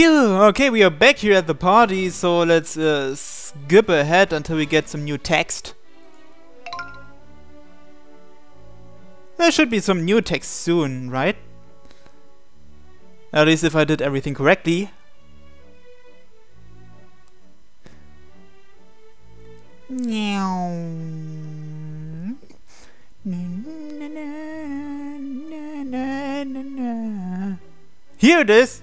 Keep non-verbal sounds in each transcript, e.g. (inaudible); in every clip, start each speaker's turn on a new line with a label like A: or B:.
A: Phew, okay, we are back here at the party, so let's uh, skip ahead until we get some new text. There should be some new text soon, right? At least if I did everything correctly. (laughs) Here it is!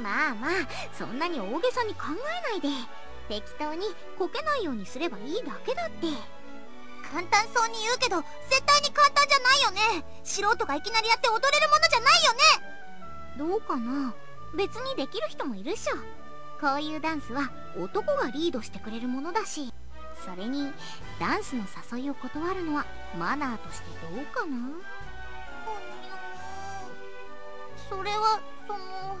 B: まあまあ、そんなに大げさに考えないで。適当にこけないようにすればいいだけだって。簡単そうに言うけど、絶対に簡単じゃないよね素人がいきなりやって踊れるものじゃないよねどうかな別にできる人もいるっしょ。こういうダンスは男がリードしてくれるものだしそれにダンスの誘いを断るのはマナーとしてどうかなそれはその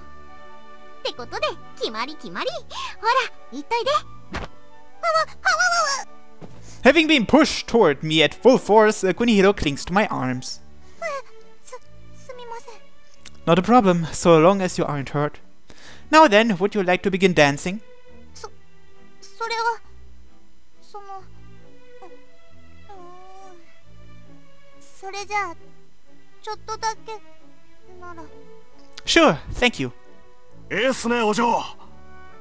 B: ってことで決まり決まりほら言っといでわわわわわ (laughs)
A: Having been pushed toward me at full force, uh, Kunihiro clings to my arms. (laughs)
B: すすみません
A: Not a problem, so long as you aren't hurt. Now then, would you like to begin dancing?
B: それはそのううーんそれじゃあちょっとだけなら
A: Sure, thank you.
C: ええっすねお嬢。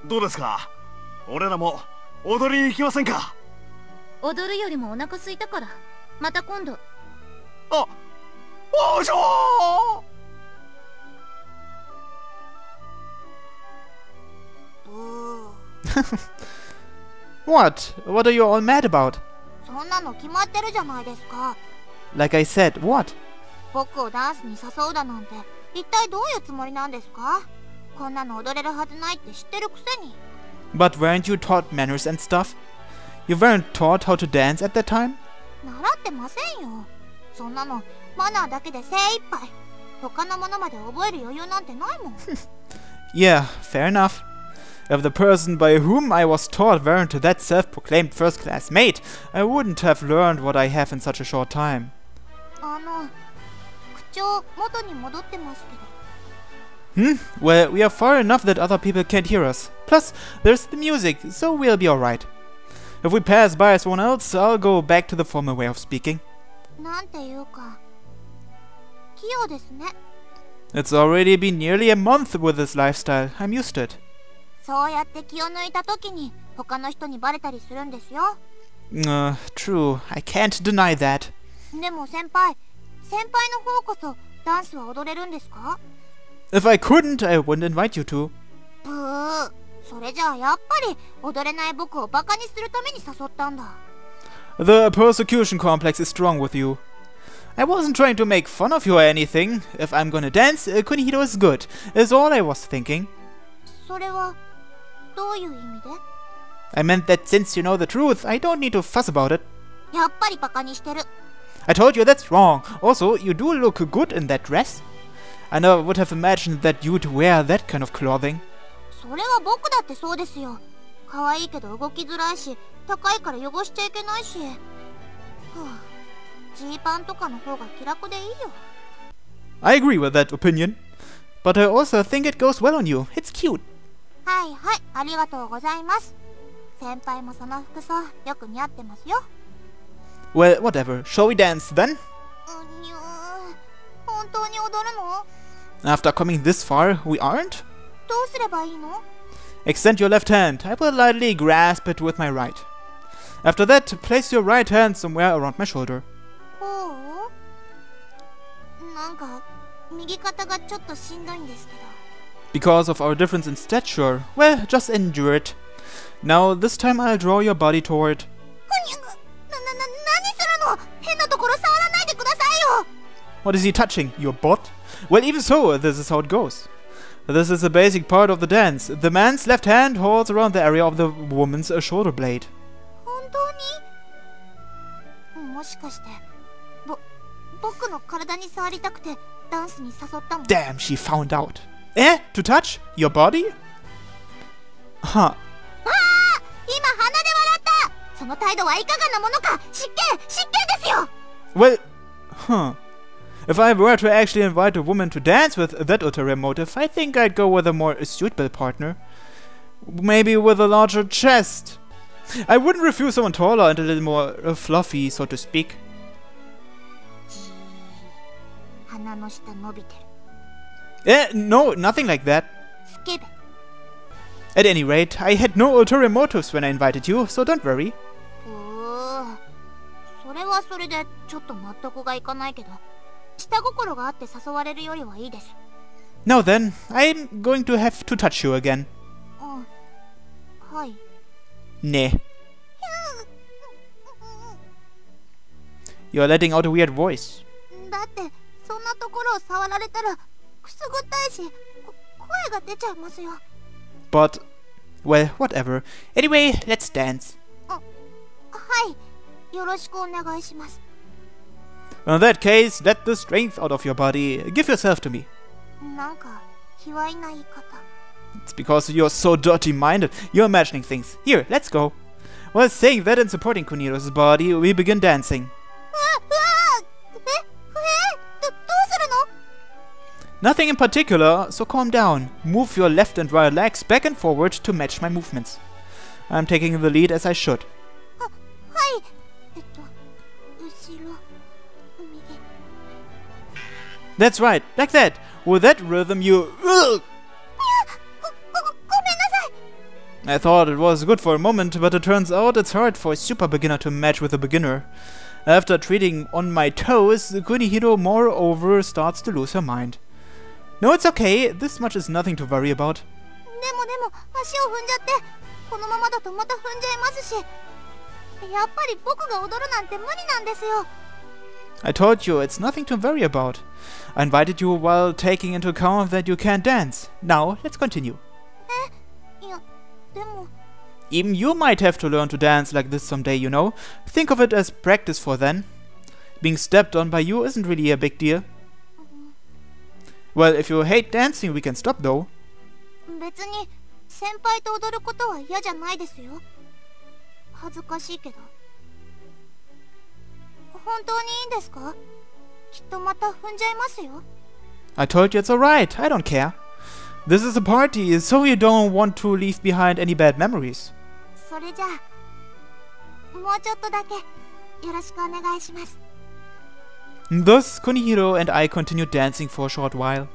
C: どうですか？俺らも踊りに行きませんか？
B: 踊るよりもお腹空いたから。また今度。
C: あお嬢！(laughs)
A: What? What are you all mad about?
B: そんなの決まってるじゃないですか。
A: Like I said, what?
B: 僕をダンスに誘うだなんて一体どういうつもりなんですか？こんなの踊れるはずないって知ってるくせに
A: But weren't you taught manners and stuff? You weren't taught how to dance at that time?
B: 習ってませんよそんなのマナーだけで精一杯他のものまで覚える余裕なんてないもん (laughs)
A: Yeah, fair enough. If the person by whom I was taught weren't that self-proclaimed first-class mate, I wouldn't have learned what I have in such a short time.
B: あの口調元に戻ってますけど
A: Hmm? Well, we are far enough that other people can't hear us. Plus, there's the music, so we'll be alright. If we pass by someone else, I'll go back to the former way of speaking.
B: なんていうか器用ですね
A: It's already been nearly a month with this lifestyle. I'm used to it.
B: そうやって気を抜いた時に他の人にバレたりするんですよ
A: Uh, true. I can't deny that.
B: でも先輩先輩の方こそダンスは踊れるんですか
A: If I couldn't, I wouldn't invite you to.
B: ブーそれじゃあやっぱり踊れない僕をバカにするために誘ったんだ
A: The persecution complex is strong with you. I wasn't trying to make fun of you or anything. If I'm gonna dance, uh, Kunihiro is good, is all I was thinking.
B: それはどういう意味で
A: I meant that since you know the truth, I don't need to fuss about it.
B: やっぱりバカにしてる
A: I told you that's wrong. Also, you do look good in that dress. I never would have imagined that you'd wear that kind of clothing.
B: それは僕だってそうですよ可愛いけど動きづらいし高いから汚しちゃいけないしふうジーパンとかの方が気楽でいいよ
A: I agree with that opinion. But I also think it goes well on you. It's cute.
B: はいはいありがとうございます先輩もその服装よく似合ってますよ
A: Well, whatever. Shall we dance then?
B: うにゅー本当に踊るの
A: after coming this far, we aren't? Extend your left hand. I will lightly grasp it with my right. After that, place your right hand somewhere around my shoulder. Because of our difference in stature, well, just endure it. Now, this time I'll draw your body toward... What is he touching? Your butt? Well, even so, this is how it goes. This is a basic part of the dance. The man's left hand holds around the area of the woman's uh, shoulder blade.
B: 本当にもしかしてぼ僕の体に触りたくてダンスに誘ったの
A: Damn, she found out. Eh? To touch? Your body? Huh.
B: 今鼻で笑ったその態度はいかがなものか失敬失敬ですよ
A: Well, huh. If I were to actually invite a woman to dance with that ulterior motive, I think I'd go with a more suitable partner. Maybe with a larger chest. I wouldn't refuse someone taller and a little more uh, fluffy, so to speak.
B: 鼻の下伸びてる
A: Eh, no, nothing like that.
B: スケベ
A: At any rate, I had no ulterior motives when I invited you, so don't worry.
B: うーそれはそれでちょっと納得がいかないけど 下心があって誘われるよりはいいです
A: Now then, I'm going to have to touch you again.
B: うんはい
A: Nah. You're letting out a weird voice.
B: だってそんなところを触られたらくすぐったいしこ声が出ちゃいますよ
A: But, well, whatever. Anyway, let's dance.
B: はいよろしくお願いします
A: In that case, let the strength out of your body. Give yourself to me. It's because you're so dirty-minded. You're imagining things. Here, let's go. While saying that and supporting Kunihiro's body, we begin dancing. Nothing in particular, so calm down. Move your left and right legs back and forward to match my movements. I'm taking the lead as I should. That's right, like that. With that rhythm, you. I thought it was good for a moment, but it turns out it's hard for a super beginner to match with a beginner. After treating on my toes, Kunihiro moreover starts to lose her mind. No, it's okay, this much is nothing to worry about. I told you it's nothing to worry about. I invited you while taking into account that you can't dance. Now, let's continue.
B: いやでも
A: Even you might have to learn to dance like this someday, you know. Think of it as practice for then. Being stepped on by you isn't really a big deal. Well, if you hate dancing, we can stop though.
B: 別に先輩と踊ることは嫌じゃないですよ恥ずかしいけど 本当にいいんですかきっとまた踏んじゃいますよ
A: I told you it's alright, I don't care. This is a party, so you don't want to leave behind any bad memories.
B: それじゃあもうちょっとだけよろしくお願いします
A: Thus, Kunihiro and I continued dancing for a short while.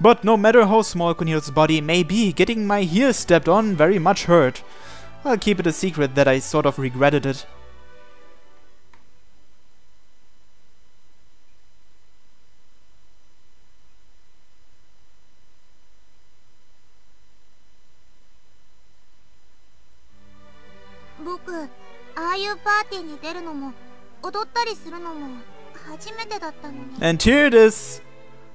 A: But no matter how small Kunihiro's body may be, getting my heel stepped on very much hurt. I'll keep it a secret that I sort of regretted it. And here it is!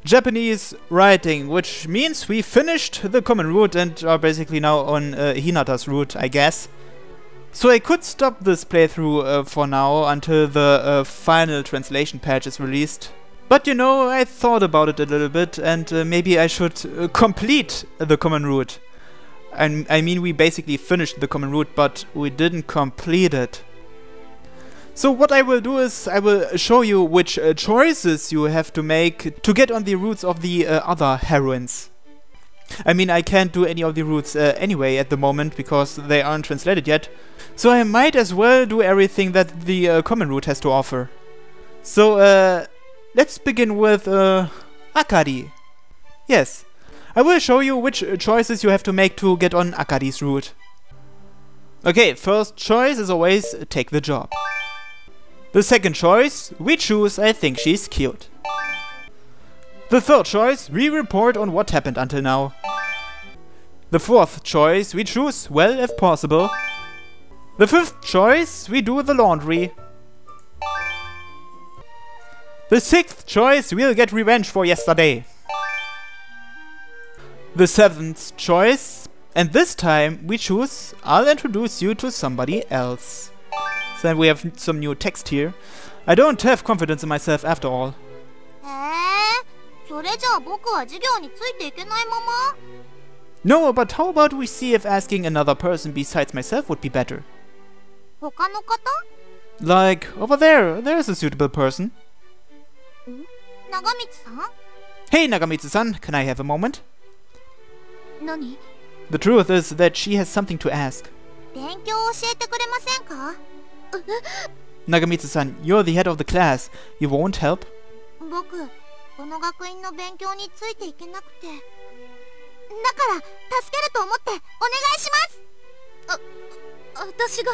A: Japanese writing, which means we finished the common route and are basically now on uh, Hinata's route, I guess. So I could stop this playthrough uh, for now until the uh, final translation patch is released. But you know, I thought about it a little bit and uh, maybe I should uh, complete the common route. I, I mean, we basically finished the common route, but we didn't complete it. So what I will do is I will show you which uh, choices you have to make to get on the routes of the uh, other heroines. I mean, I can't do any of the routes uh, anyway at the moment because they aren't translated yet. So I might as well do everything that the uh, common route has to offer. So uh, let's begin with uh, Akari. Yes, I will show you which choices you have to make to get on Akari's route. Okay, first choice is always take the job. The second choice, we choose I think she's cute. The third choice, we report on what happened until now. The fourth choice, we choose well if possible. The fifth choice, we do the laundry. The sixth choice, we'll get revenge for yesterday. the seventh choice. And this time we choose, I'll introduce you to somebody else So then we have some new text here. I don't have confidence in myself after all.
B: えー、それじゃあ僕は授業についていけないまま
A: No, but how about we see if asking another person besides myself would be better?
B: 他の方
A: Like, over there, there's a suitable person.
B: 長光さん
A: Hey, Nagamitsu-san, can I have a moment?
B: 何
A: The truth is that she has something to ask.
B: 勉強を教えてくれませんか
A: Nagamitsu-san, you're the head of the class. You won't help?
B: 僕この学院の勉強についていけなくてだから助けると思ってお願いしますあ私が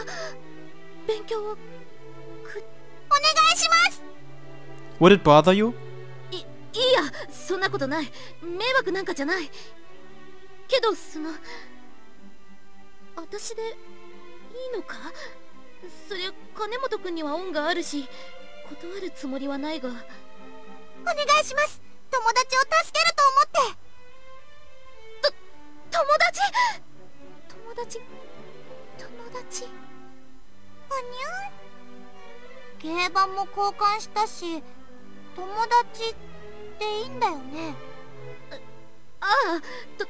B: 勉強をくお願いします
A: Would it bother you?
D: いいやそんなことない迷惑なんかじゃないけどその私でいいのか？そりゃ金本君には恩があるし断るつもりはないが。
B: お願いします。友達を助けると思って。
D: 友達？友達？
B: 友達？おにゃん？競馬も交換したし友達っていいんだよね。
D: ああと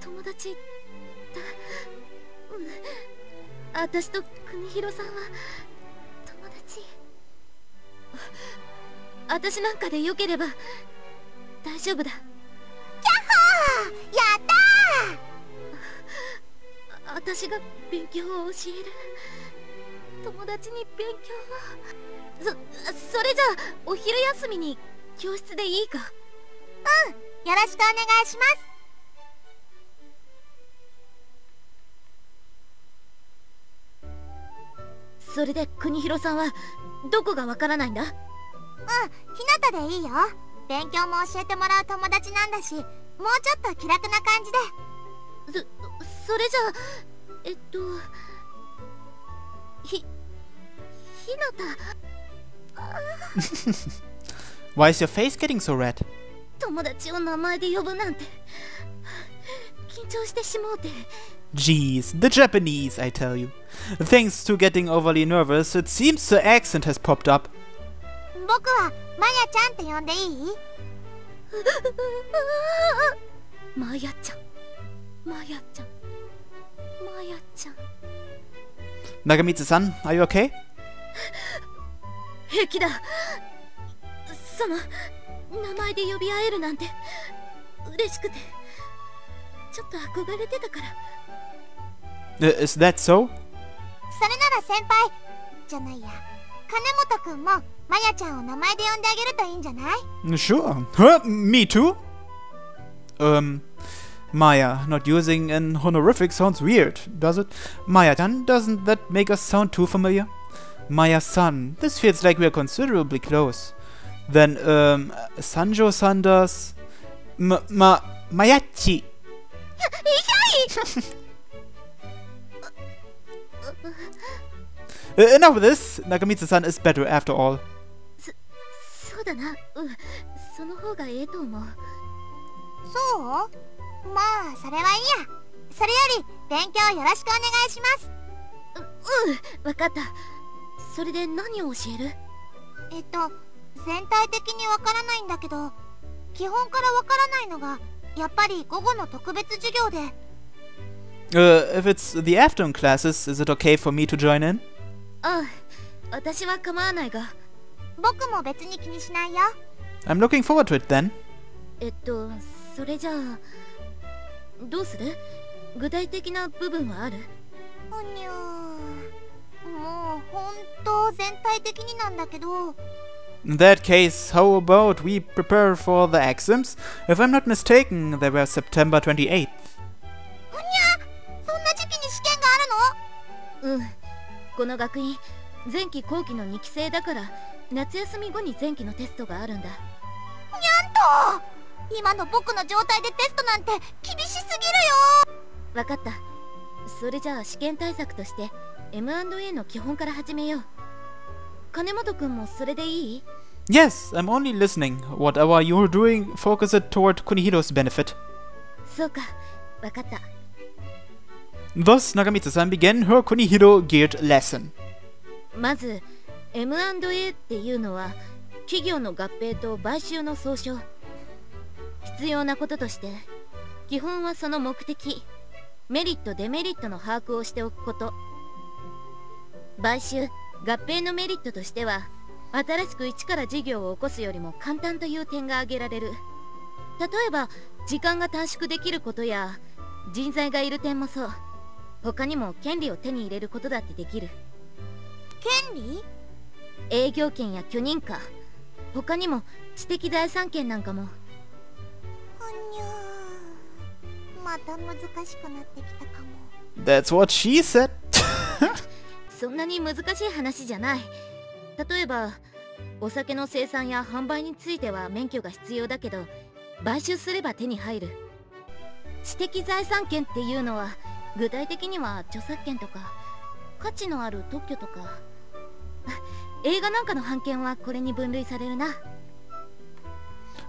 D: 友達だ。うん私と国広さんは友達。私なんかでよければ大丈夫だ。
B: キャッホー！やったー！
D: 私が勉強を教える。友達に勉強を。そそれじゃあお昼休みに教室でいいか？
B: うんよろしくお願いします。
D: それで国広さんはどこがわからないんだ？
B: うんひなたでいいよ。勉強も教えてもらう友達なんだしもうちょっと気楽な感じで。
D: そそれじゃあえっとひひなた？(laughs)
A: Why is your face getting so red?
D: 友達を名前で呼ぶなんて緊張してしもうて
A: Jeez, the Japanese, I tell you. Thanks to getting overly nervous, it seems the accent has popped up.
B: 僕はマヤちゃんって呼んでいい
D: マヤちゃんマヤちゃんマヤちゃん
A: Nagamitsu-san, are you okay?
D: 平気だその名前で呼び合えるなんて嬉しくて ちょっと憧れてたから
A: Uh, is that so?
B: それなら先輩じゃないや金本くんもマヤちゃんを名前で呼んであげるといいんじゃない
A: Sure. Huh? Me too? Um, Maya, not using an honorific sounds weird, does it? Maya-tan, doesn't that make us sound too familiar? Maya-san, this feels like we're considerably close. Then, um, Sanjo-san does... M- ma... (laughs) Mayachi. Uh, enough with this. Nagamitsu-san is better after all.
D: そうだな。うん。その方がええと思う。
B: そう？まあそれはいいや。それより勉強よろしくお願いします。
D: うん。わかった。それで何を教える？
B: えっと全体的にわからないんだけど基本からわからないのがやっぱり午後の特別授業で
A: Uh, if it's the afternoon classes, is it okay for me to join in?
D: ああ私は構わないが
B: 僕も別に気にしないよ
A: I'm looking forward to it then.
D: えっとそれじゃあどうする具体的な部分はある
B: ほにゃーもう本当全体的になんだけど
A: In that case, how about we prepare for the exams? If I'm not mistaken, they were September 28th.
B: ほにゃそんな時期に試験があるの？
D: うん。この学院前期後期の2期生だから夏休み後に前期のテストがあるんだ。
B: なんと！今の僕の状態でテストなんて厳しすぎるよ！
D: わかった。それじゃあ試験対策として M&A の基本から始めよう金本くんもそれでいい
A: Yes, I'm only listening. Whatever you're doing, focus it toward Kunihiro's benefit.
D: そうかわかった
A: Thus, Nagamitsu-san began her Kunihiro geared lesson.
D: まず M&A っていうのは企業の合併と買収の総称必要なこととして基本はその目的メリットデメリットの把握をしておくこと買収合併のメリットとしては新しく一から事業を起こすよりも簡単という点が挙げられる。例えば時間が短縮できることや人材がいる点もそう。他にも権利を手に入れることだってできる。
B: 権利？
D: 営業権や許認可。他にも知的財産権なんかも。
B: ふにゃー。また難しくなってきたかも。
A: That's what she said.
D: そんなに難しい話じゃない。例えばお酒の生産や販売については免許が必要だけど買収すれば手に入る。知的財産権っていうのは具体的には著作権とか価値のある特許とか。(laughs) 映画なんかの版権はこれに分類されるな。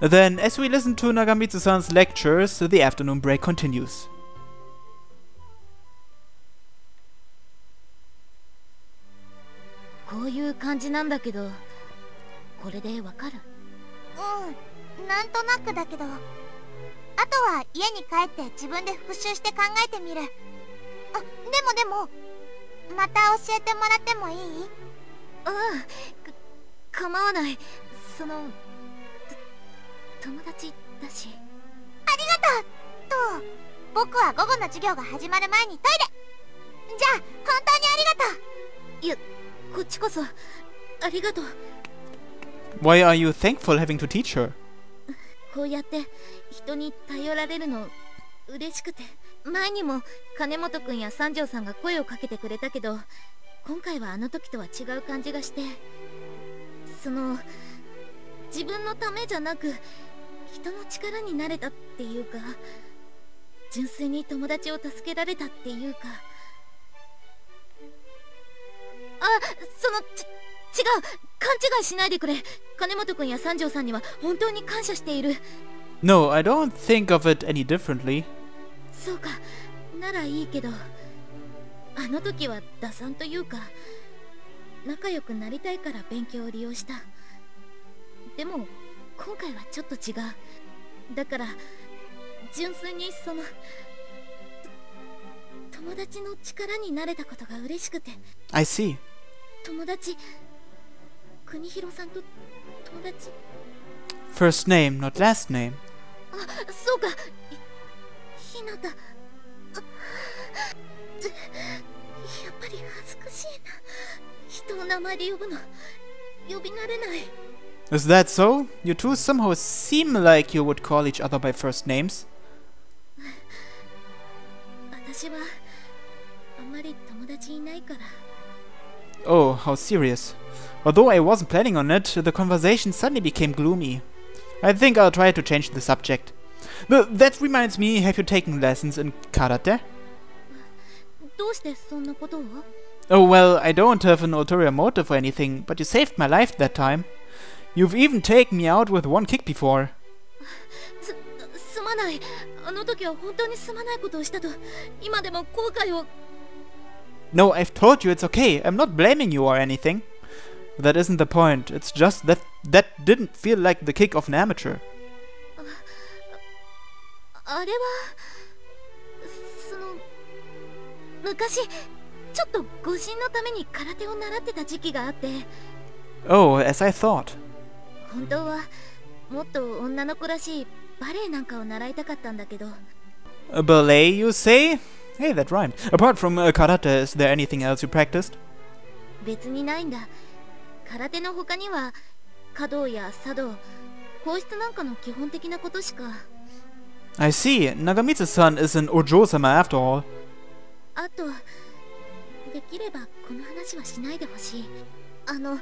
A: Then, as we listen to Nagamitsu-san's lectures, the afternoon break continues.
D: こういう感じなんだけどこれでわかる？
B: うんなんとなくだけど。あとは家に帰って自分で復習して考えてみる。あでもでもまた教えてもらってもいい？
D: うんか構わない。そのと友達だし。
B: ありがとう！と僕は午後の授業が始まる前にトイレ。じゃあ本当にありがとう
D: こっちこそ。ありがとう。
A: Why are you thankful having to teach her?
D: こうやって人に頼られるの嬉しくて。前にも金本くんや三条さんが声をかけてくれたけど今回はあの時とは違う感じがして。その自分のためじゃなく人の力になれたっていうか純粋に友達を助けられたっていうか。あそのち違う。勘違いしないでくれ。金本くんや三条さんには本当に感謝している。
A: No, I don't think of it any differently.
D: そうか。ならいいけどあの時は打算というか仲良くなりたいから勉強を利用した。でも今回はちょっと違う。だから純粋にそのと友達の力になれたことが嬉しくて。
A: I see.
D: 友達国広さんと友達
A: First name, not last name.
D: あそうかひひなたあやっぱり恥ずかしいな人を名前で呼ぶの呼び慣れない
A: Is that so? You two somehow seem like you would call each other by first names.
D: 私はあんまり友達いないから
A: Oh, how serious. Although I wasn't planning on it, the conversation suddenly became gloomy. I think I'll try to change the subject. Th- that reminds me, have you taken lessons in karate?
D: どうしてそんなことを
A: Oh well, I don't have an ulterior motive or anything, but you saved my life that time. You've even taken me out with one kick before.
D: すすまないあの時は本当にすまないことをしたと今でも後悔を
A: No, I've told you it's okay. I'm not blaming you or anything. That isn't the point. It's just that that didn't feel like the kick of an amateur.
D: あれはその昔ちょっと護身のために空手を習ってた時期があって
A: Oh, as I thought.
D: 本当はもっと女の子らしいバレエなんかを習いたかったんだけど
A: A ballet, you say? Hey, that rhymed. Apart from uh, karate, is there anything else you practiced?
D: 別にないんだ空手の他には華道や茶道皇室なんかの基本的なことしか
A: I see. Nagamitsu-san is an Ojo-sama after all.
D: あとできればこの話はしないでほしいあの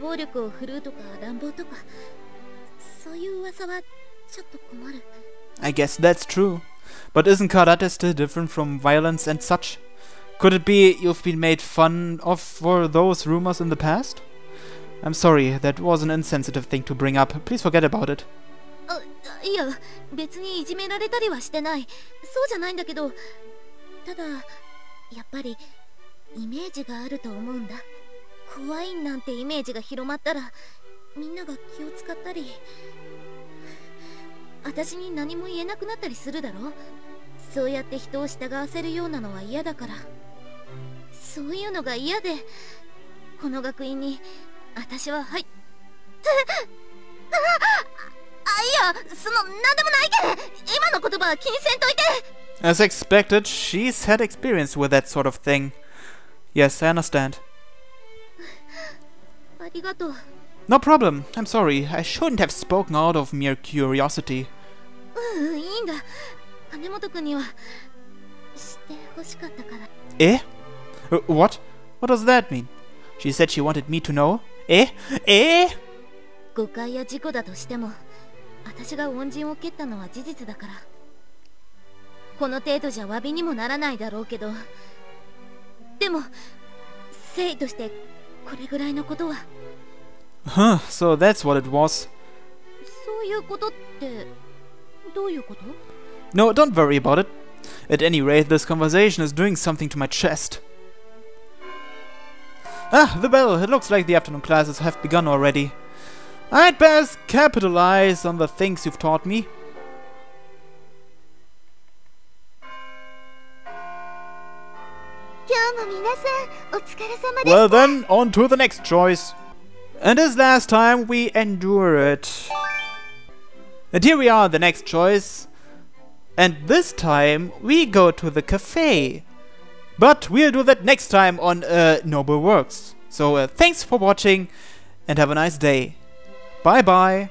D: 暴力を振るうとか乱暴とかそういう噂はちょっと困る
A: I guess that's true. But isn't karate still different from violence and such? Could it be you've been made fun of for those rumors in the past? I'm sorry, that was an insensitive thing to bring up. Please forget about it.
D: あい いや別にいじめられたりはしてないそうじゃないんだけどただやっぱりイメージがあると思うんだ怖いなんてイメージが広まったらみんなが気を使ったり 私に何も言えなくなったりするだろそうやって人を従わせるようなのは嫌だからそういうのが嫌でこの学院に私は入っあいやその何でもないけ今の言葉は気にせんといて
A: As expected, she's had experience with that sort of thing. Yes, I understand.
D: ありがとう
A: No problem. I'm sorry. I shouldn't have spoken out of mere curiosity.
D: うんいいんだ金本君にはして欲しかったから
A: Eh? Uh, what? What does that mean? She said she wanted me to know? Eh? Eh?
D: 誤解や事故だとしても私が恩人を蹴ったのは事実だからこの程度じゃ詫びにもならないだろうけどでも誠意としてこれぐらいのことは
A: Huh, so that's what it was.
D: そういうことってどういうこと
A: No, don't worry about it. At any rate, this conversation is doing something to my chest. Ah, the bell. It looks like the afternoon classes have begun already. I'd best capitalize on the things you've taught me.
B: 今日も皆さんお疲れ様です
A: Well then, on to the next choice. And as last time, we endure it. And here we are, the next choice. And this time, we go to the cafe. But we'll do that next time on uh, Noble Works. So uh, thanks for watching and have a nice day. Bye bye.